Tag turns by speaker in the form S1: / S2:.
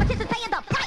S1: but this